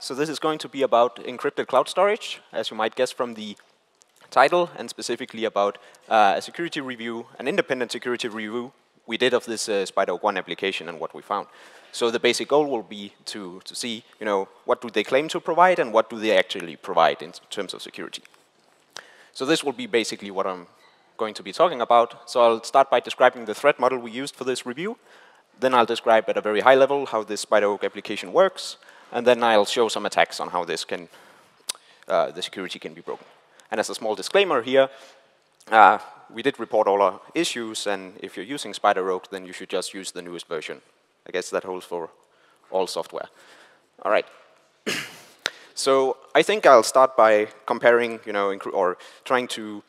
so this is going to be about encrypted cloud storage, as you might guess from the title, and specifically about uh, a security review, an independent security review we did of this uh, SpiderOak 1 application and what we found. So the basic goal will be to, to see, you know, what do they claim to provide and what do they actually provide in terms of security. So this will be basically what I'm going to be talking about. So I'll start by describing the threat model we used for this review. Then I'll describe at a very high level how this SpiderOak application works. And then I'll show some attacks on how this can, uh, the security can be broken. And as a small disclaimer here, uh, we did report all our issues, and if you're using Spider SpiderOak, then you should just use the newest version. I guess that holds for all software. All right. so I think I'll start by comparing, you know, or trying to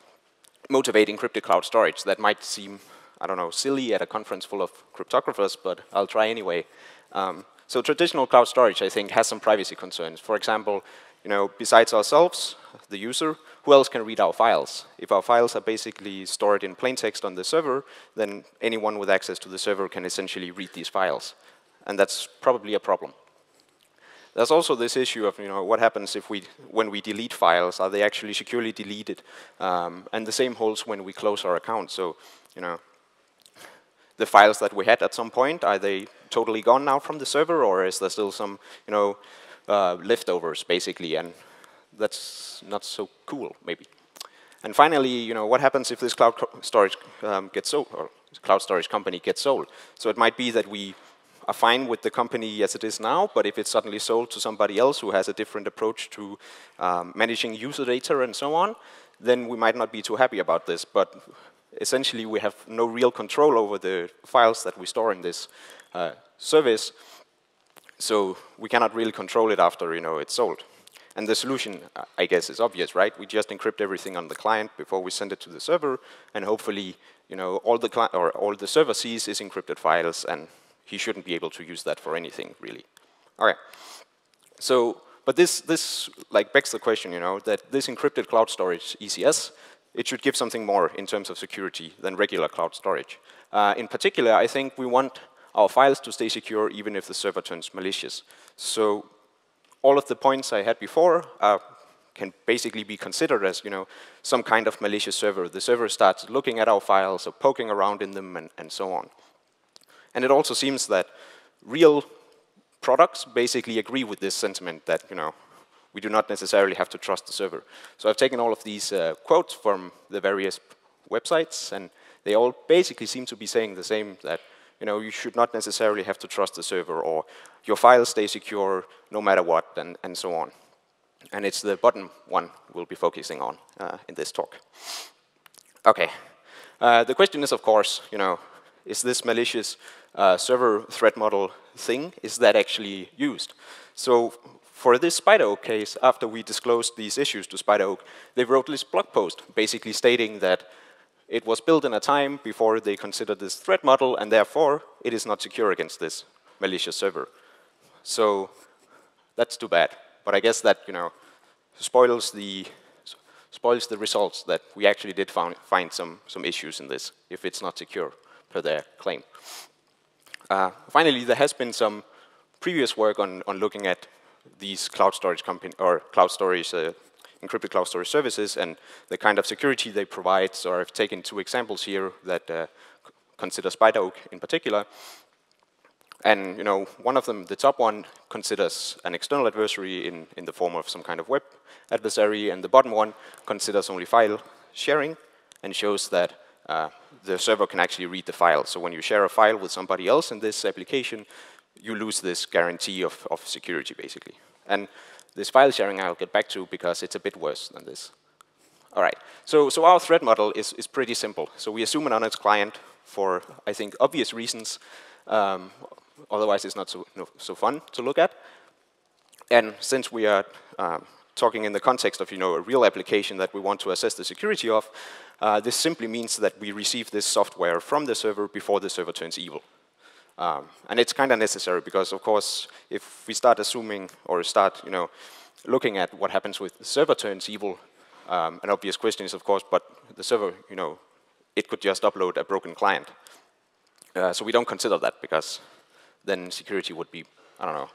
motivate encrypted cloud storage. That might seem, I don't know, silly at a conference full of cryptographers, but I'll try anyway. Um, so traditional cloud storage, I think, has some privacy concerns. For example, you know, besides ourselves, the user, who else can read our files? If our files are basically stored in plain text on the server, then anyone with access to the server can essentially read these files. And that's probably a problem. There's also this issue of, you know, what happens if we, when we delete files, are they actually securely deleted? Um, and the same holds when we close our account. So, you know, the files that we had at some point, are they totally gone now from the server, or is there still some, you know, uh, leftovers, basically? And that's not so cool, maybe. And finally, you know, what happens if this cloud storage um, gets sold, or cloud storage company gets sold? So it might be that we are fine with the company as it is now, but if it's suddenly sold to somebody else who has a different approach to um, managing user data and so on, then we might not be too happy about this. But essentially, we have no real control over the files that we store in this uh, service, so we cannot really control it after you know it's sold. And the solution, I guess, is obvious, right? We just encrypt everything on the client before we send it to the server, and hopefully, you know, all the client or all the server sees is encrypted files, and he shouldn't be able to use that for anything, really. All right. So, but this, this like begs the question, you know, that this encrypted cloud storage, ECS, it should give something more in terms of security than regular cloud storage. Uh, in particular, I think we want our files to stay secure even if the server turns malicious. So all of the points I had before uh, can basically be considered as you know some kind of malicious server. The server starts looking at our files or poking around in them and, and so on. And it also seems that real products basically agree with this sentiment that you know we do not necessarily have to trust the server. So I've taken all of these uh, quotes from the various websites, and they all basically seem to be saying the same, that you know, you should not necessarily have to trust the server or your files stay secure no matter what and, and so on. And it's the bottom one we'll be focusing on uh, in this talk. Okay. Uh, the question is, of course, you know, is this malicious uh, server threat model thing, is that actually used? So for this SpiderOak case, after we disclosed these issues to SpiderOak, they wrote this blog post basically stating that it was built in a time before they considered this threat model, and therefore it is not secure against this malicious server. So that's too bad. But I guess that you know spoils the spoils the results that we actually did found, find some some issues in this if it's not secure per their claim. Uh, finally, there has been some previous work on on looking at these cloud storage company or cloud storage uh, encrypted cloud storage services and the kind of security they provide. So I've taken two examples here that uh, consider SpiderOak in particular. And you know, one of them, the top one, considers an external adversary in, in the form of some kind of web adversary, and the bottom one considers only file sharing and shows that uh, the server can actually read the file. So when you share a file with somebody else in this application, you lose this guarantee of, of security, basically. And this file sharing I'll get back to because it's a bit worse than this. All right, so, so our threat model is, is pretty simple. So we assume an honest client for, I think, obvious reasons. Um, otherwise, it's not so, no, so fun to look at. And since we are um, talking in the context of you know, a real application that we want to assess the security of, uh, this simply means that we receive this software from the server before the server turns evil. Um, and it's kind of necessary because, of course, if we start assuming or start, you know, looking at what happens with the server turns evil, um, an obvious question is, of course, but the server, you know, it could just upload a broken client. Uh, so we don't consider that because then security would be, I don't know,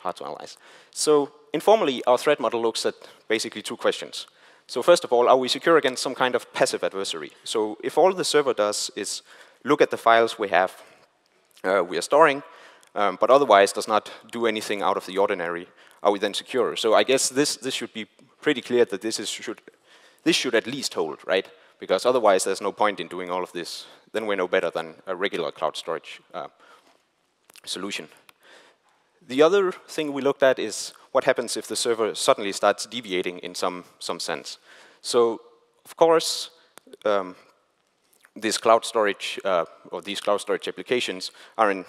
hard to analyze. So informally, our threat model looks at basically two questions. So first of all, are we secure against some kind of passive adversary? So if all the server does is look at the files we have, uh, we are storing, um, but otherwise does not do anything out of the ordinary, are we then secure? So I guess this, this should be pretty clear that this, is, should, this should at least hold, right? Because otherwise there's no point in doing all of this. Then we're no better than a regular cloud storage uh, solution. The other thing we looked at is what happens if the server suddenly starts deviating in some, some sense. So, of course, um, this cloud storage, uh, or these cloud storage applications are in,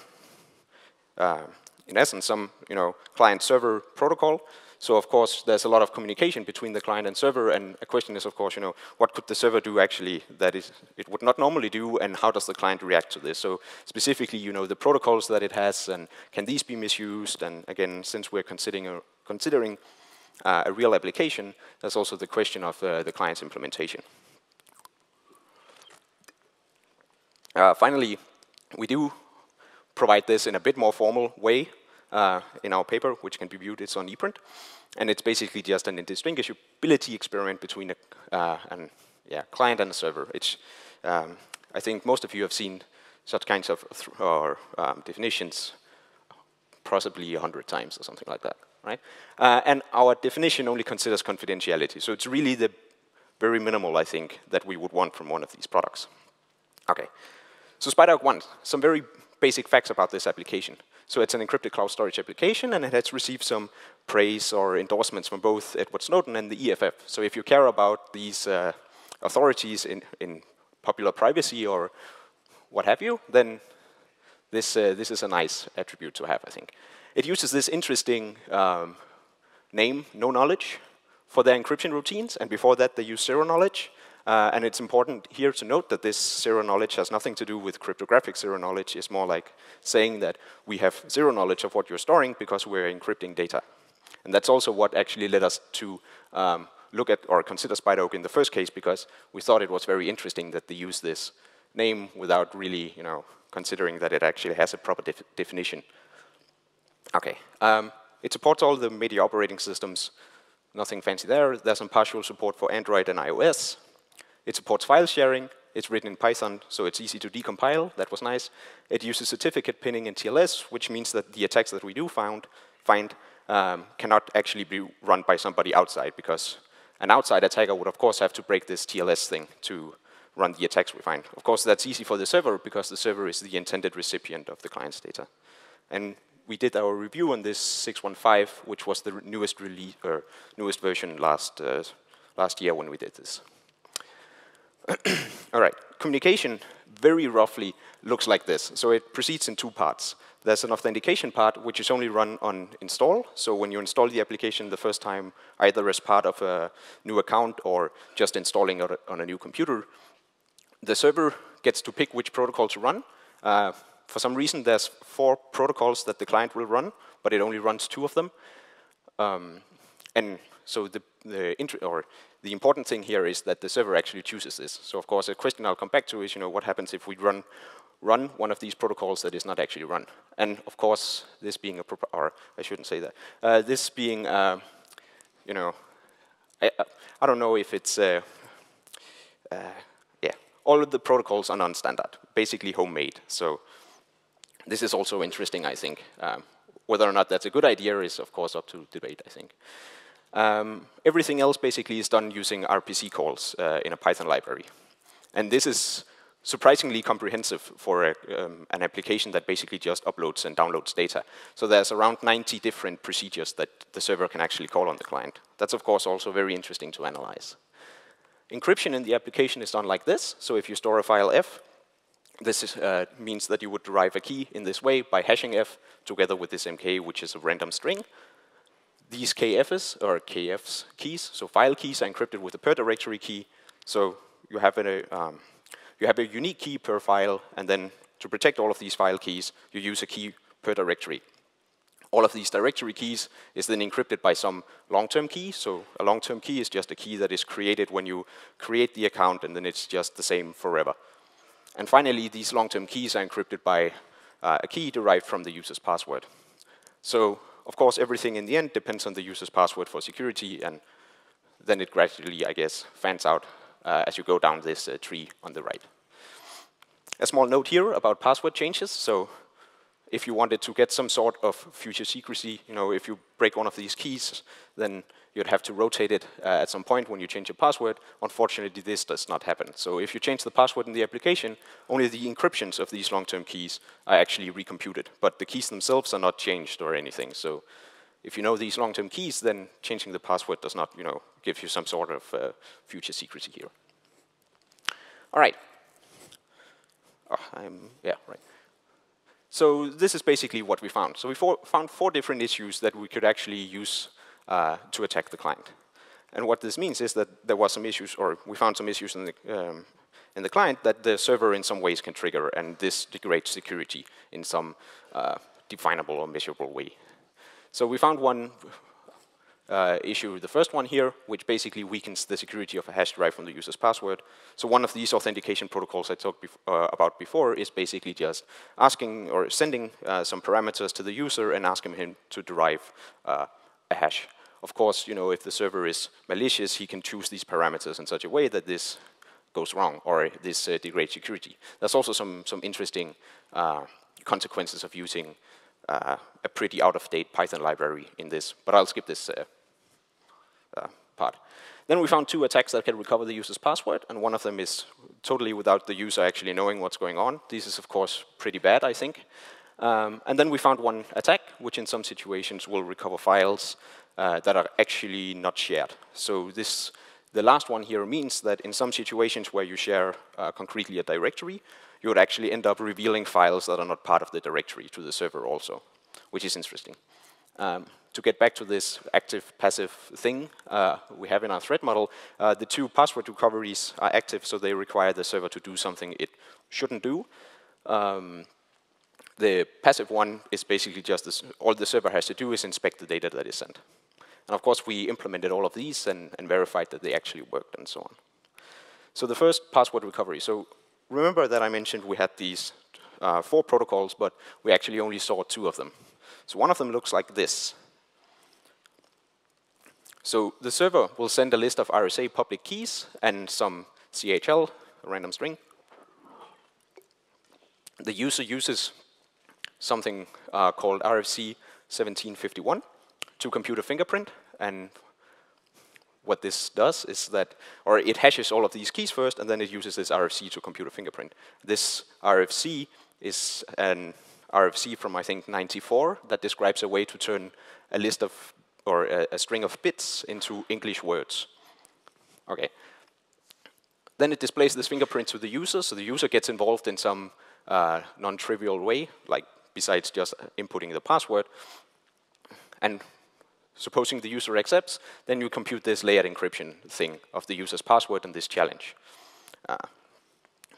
uh, in essence, some you know, client-server protocol. So of course, there's a lot of communication between the client and server, and a question is, of course, you know, what could the server do actually that is, it would not normally do, and how does the client react to this? So specifically, you know, the protocols that it has, and can these be misused? And again, since we're considering a, considering uh, a real application, there's also the question of uh, the client's implementation. Uh, finally, we do provide this in a bit more formal way uh, in our paper, which can be viewed. It's on ePrint. And it's basically just an indistinguishability experiment between a uh, an, yeah, client and a server. It's, um, I think most of you have seen such kinds of or, um, definitions possibly a hundred times or something like that, right? Uh, and our definition only considers confidentiality. So it's really the very minimal, I think, that we would want from one of these products. Okay. So SpiderOak 1, some very basic facts about this application. So it's an encrypted cloud storage application, and it has received some praise or endorsements from both Edward Snowden and the EFF. So if you care about these uh, authorities in, in popular privacy or what have you, then this, uh, this is a nice attribute to have, I think. It uses this interesting um, name, no knowledge, for their encryption routines, and before that they use zero knowledge. Uh, and it's important here to note that this zero knowledge has nothing to do with cryptographic zero knowledge. It's more like saying that we have zero knowledge of what you're storing because we're encrypting data. And that's also what actually led us to um, look at or consider SpiderOak in the first case because we thought it was very interesting that they use this name without really, you know, considering that it actually has a proper def definition. Okay, um, it supports all the media operating systems. Nothing fancy there. There's some partial support for Android and iOS. It supports file sharing. It's written in Python, so it's easy to decompile. That was nice. It uses certificate pinning in TLS, which means that the attacks that we do found, find um, cannot actually be run by somebody outside, because an outside attacker would, of course, have to break this TLS thing to run the attacks we find. Of course, that's easy for the server, because the server is the intended recipient of the client's data. And we did our review on this 615, which was the newest release, or newest version last, uh, last year when we did this. All right, communication very roughly looks like this. So it proceeds in two parts. There's an authentication part, which is only run on install. So when you install the application the first time, either as part of a new account or just installing it on a new computer, the server gets to pick which protocol to run. Uh, for some reason, there's four protocols that the client will run, but it only runs two of them. Um, and so the, the, or the important thing here is that the server actually chooses this. So of course, a question I'll come back to is, you know, what happens if we run run one of these protocols that is not actually run? And of course, this being a, or I shouldn't say that, uh, this being, uh, you know, I, I don't know if it's, uh, uh, yeah, all of the protocols are non-standard, basically homemade. So this is also interesting, I think. Um, whether or not that's a good idea is, of course, up to debate, I think. Um, everything else basically is done using RPC calls uh, in a Python library. And this is surprisingly comprehensive for a, um, an application that basically just uploads and downloads data. So there's around 90 different procedures that the server can actually call on the client. That's of course also very interesting to analyze. Encryption in the application is done like this. So if you store a file F, this is, uh, means that you would derive a key in this way by hashing F together with this MK, which is a random string. These KFs, or KFs keys, so file keys are encrypted with a per directory key. So you have, a, um, you have a unique key per file, and then to protect all of these file keys, you use a key per directory. All of these directory keys is then encrypted by some long-term key. So a long-term key is just a key that is created when you create the account, and then it's just the same forever. And finally, these long-term keys are encrypted by uh, a key derived from the user's password. So of course, everything in the end depends on the user's password for security, and then it gradually, I guess, fans out uh, as you go down this uh, tree on the right. A small note here about password changes. So if you wanted to get some sort of future secrecy, you know, if you break one of these keys, then you'd have to rotate it uh, at some point when you change your password. Unfortunately, this does not happen. So if you change the password in the application, only the encryptions of these long-term keys are actually recomputed. But the keys themselves are not changed or anything. So if you know these long-term keys, then changing the password does not, you know, give you some sort of uh, future secrecy here. All right. Oh, I'm, yeah, right. So this is basically what we found. So we found four different issues that we could actually use uh, to attack the client. And what this means is that there was some issues, or we found some issues in the, um, in the client that the server in some ways can trigger, and this degrades security in some uh, definable or measurable way. So we found one uh, issue, the first one here, which basically weakens the security of a hash derived from the user's password. So one of these authentication protocols I talked bef uh, about before is basically just asking or sending uh, some parameters to the user and asking him to derive uh, a hash. Of course, you know, if the server is malicious, he can choose these parameters in such a way that this goes wrong or this uh, degrades security. There's also some, some interesting consequences of using a pretty out-of-date Python library in this, but I'll skip this part. Then we found two attacks that can recover the user's password, and one of them is totally without the user actually knowing what's going on. This is, of course, pretty bad, I think. Um, and then we found one attack, which in some situations will recover files uh, that are actually not shared. So this, the last one here means that in some situations where you share uh, concretely a directory, you would actually end up revealing files that are not part of the directory to the server also, which is interesting. Um, to get back to this active-passive thing uh, we have in our threat model, uh, the two password recoveries are active, so they require the server to do something it shouldn't do. Um, the passive one is basically just this, all the server has to do is inspect the data that is sent. And of course, we implemented all of these and, and verified that they actually worked and so on. So the first password recovery. So remember that I mentioned we had these uh, four protocols, but we actually only saw two of them. So one of them looks like this. So the server will send a list of RSA public keys and some CHL, a random string. The user uses something uh, called RFC 1751 to compute a fingerprint. And what this does is that, or it hashes all of these keys first, and then it uses this RFC to compute a fingerprint. This RFC is an RFC from, I think, 94 that describes a way to turn a list of, or a, a string of bits into English words. Okay. Then it displays this fingerprint to the user, so the user gets involved in some uh, non-trivial way, like besides just inputting the password. And supposing the user accepts, then you compute this layered encryption thing of the user's password and this challenge, uh,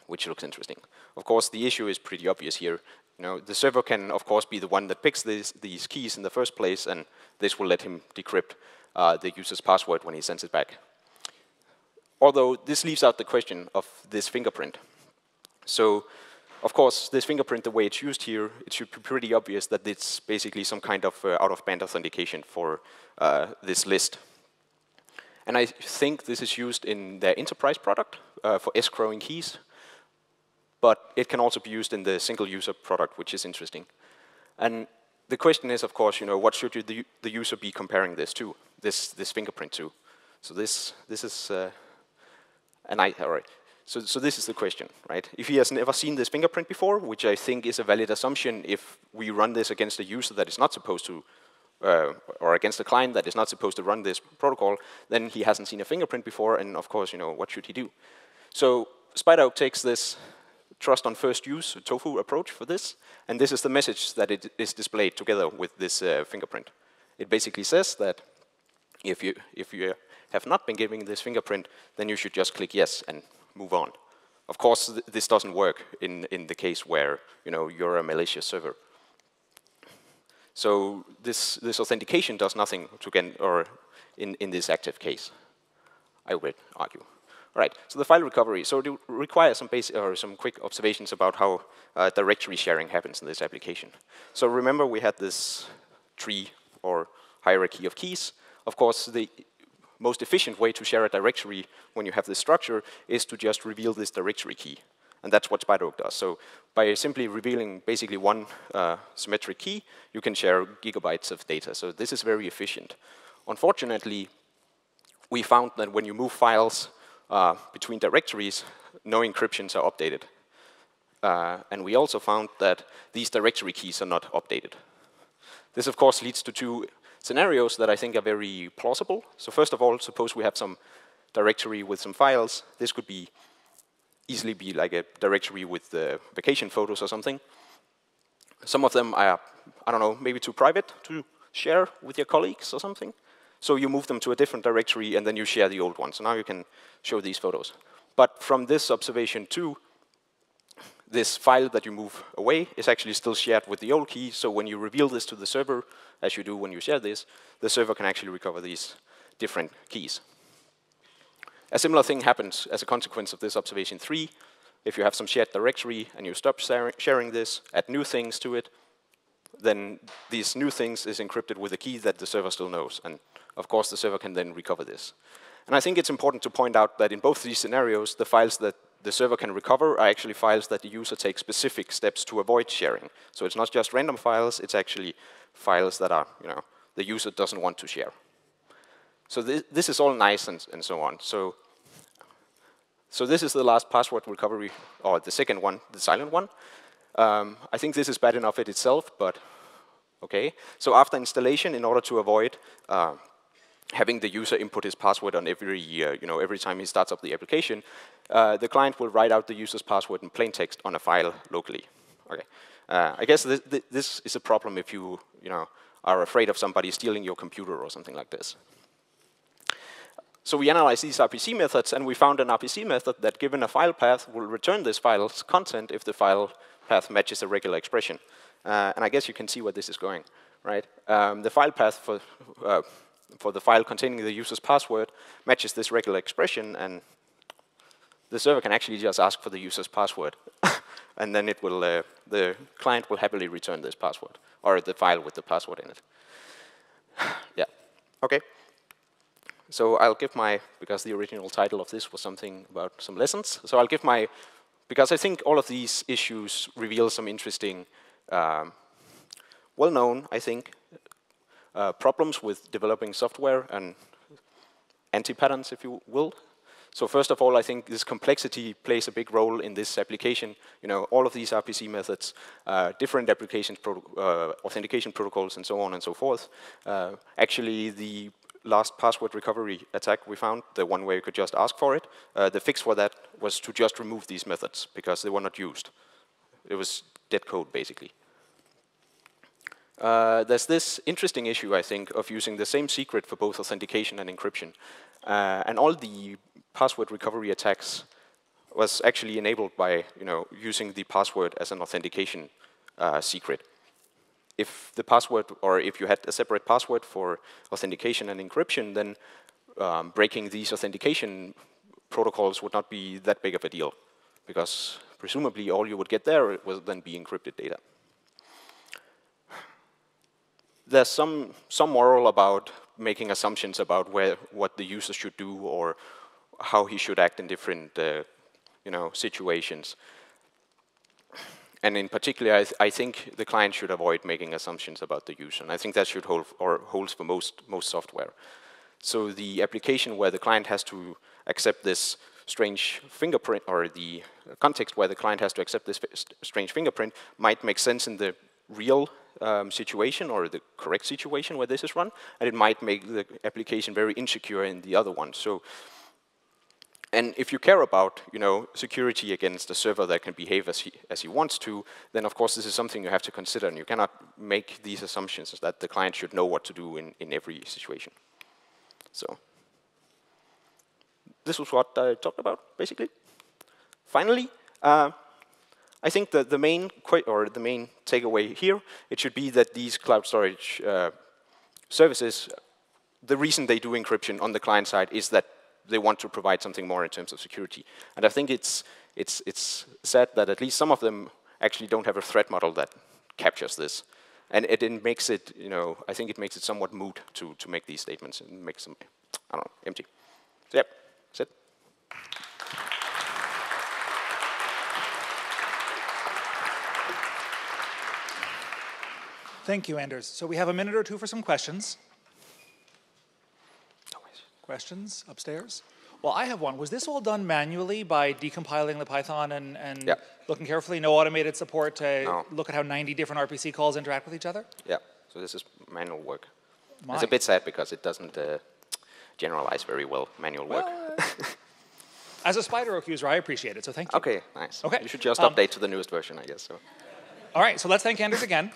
which looks interesting. Of course, the issue is pretty obvious here. You know, the server can, of course, be the one that picks these, these keys in the first place, and this will let him decrypt uh, the user's password when he sends it back. Although this leaves out the question of this fingerprint. So of course, this fingerprint, the way it's used here, it should be pretty obvious that it's basically some kind of uh, out-of-band authentication for uh, this list. And I think this is used in their enterprise product uh, for escrowing keys, but it can also be used in the single-user product, which is interesting. And the question is, of course, you know, what should you, the, the, user be comparing this to, this, this fingerprint to? So this, this is, uh, and I, all right. So, so this is the question, right? If he has never seen this fingerprint before, which I think is a valid assumption if we run this against a user that is not supposed to, uh, or against a client that is not supposed to run this protocol, then he hasn't seen a fingerprint before, and of course, you know, what should he do? So SpiderOak takes this trust on first use, TOFU approach for this, and this is the message that it is displayed together with this uh, fingerprint. It basically says that if you, if you have not been giving this fingerprint, then you should just click yes and move on. Of course, th this doesn't work in, in the case where you know, you're a malicious server. So this, this authentication does nothing to get, or in, in this active case, I would argue. All right, so the file recovery. So it requires some basic or some quick observations about how uh, directory sharing happens in this application. So remember we had this tree or hierarchy of keys. Of course, the most efficient way to share a directory when you have this structure is to just reveal this directory key. And that's what SpiderOak does. So by simply revealing basically one uh, symmetric key, you can share gigabytes of data. So this is very efficient. Unfortunately, we found that when you move files uh, between directories, no encryptions are updated. Uh, and we also found that these directory keys are not updated. This, of course, leads to two scenarios that I think are very plausible. So first of all, suppose we have some directory with some files. This could be easily be like a directory with uh, vacation photos or something. Some of them are, I don't know, maybe too private to share with your colleagues or something. So you move them to a different directory and then you share the old one. So now you can show these photos. But from this observation too, this file that you move away is actually still shared with the old key. So when you reveal this to the server, as you do when you share this, the server can actually recover these different keys. A similar thing happens as a consequence of this observation 3. If you have some shared directory and you stop sharing this, add new things to it, then these new things is encrypted with a key that the server still knows. And of course, the server can then recover this. And I think it's important to point out that in both these scenarios, the files that the server can recover are actually files that the user takes specific steps to avoid sharing. So it's not just random files, it's actually files that are, you know, the user doesn't want to share. So th this is all nice and, and so on. So, so this is the last password recovery, or the second one, the silent one. Um, I think this is bad enough in itself, but okay. So after installation, in order to avoid uh, having the user input his password on every, uh, you know, every time he starts up the application, uh, the client will write out the user's password in plain text on a file locally. Okay. Uh, I guess th th this is a problem if you, you know, are afraid of somebody stealing your computer or something like this. So we analyzed these RPC methods, and we found an RPC method that, given a file path, will return this file's content if the file path matches a regular expression. Uh, and I guess you can see where this is going, right? Um, the file path for uh, for the file containing the user's password matches this regular expression, and the server can actually just ask for the user's password. and then it will, uh, the client will happily return this password, or the file with the password in it. yeah, okay. So I'll give my, because the original title of this was something about some lessons, so I'll give my, because I think all of these issues reveal some interesting, um, well-known, I think, uh, problems with developing software and anti-patterns, if you will. So first of all, I think this complexity plays a big role in this application. You know, all of these RPC methods, uh, different applications, pro uh, authentication protocols, and so on and so forth. Uh, actually, the last password recovery attack we found, the one where you could just ask for it, uh, the fix for that was to just remove these methods because they were not used. It was dead code, basically. Uh, there's this interesting issue, I think, of using the same secret for both authentication and encryption. Uh, and all the password recovery attacks was actually enabled by you know, using the password as an authentication uh, secret. If the password, or if you had a separate password for authentication and encryption, then um, breaking these authentication protocols would not be that big of a deal, because presumably all you would get there would then be encrypted data there's some, some moral about making assumptions about where, what the user should do or how he should act in different uh, you know, situations. And in particular, I, th I, think the client should avoid making assumptions about the user. And I think that should hold or holds for most, most software. So the application where the client has to accept this strange fingerprint, or the context where the client has to accept this strange fingerprint might make sense in the real um, situation or the correct situation where this is run, and it might make the application very insecure in the other one. So, and if you care about, you know, security against a server that can behave as he, as he wants to, then of course this is something you have to consider, and you cannot make these assumptions that the client should know what to do in, in every situation. So, this was what I talked about, basically. Finally, uh, I think that the main or the main takeaway here, it should be that these cloud storage uh, services, the reason they do encryption on the client side is that they want to provide something more in terms of security. And I think it's, it's, it's sad that at least some of them actually don't have a threat model that captures this. and it, it makes it, you know, I think it makes it somewhat moot to, to make these statements and makes them, I don't know, empty. So, yep, that's it. Thank you, Anders. So we have a minute or two for some questions. Questions upstairs? Well, I have one. Was this all done manually by decompiling the Python and, and Yep. looking carefully? No automated support to No. look at how 90 different RPC calls interact with each other? Yeah, so this is manual work. It's a bit sad because it doesn't uh, generalize very well, manual work. As a Spider Oak user, I appreciate it, so thank you. Okay, nice. Okay, You should just um, update to the newest version, I guess. So. All right, so let's thank Anders again.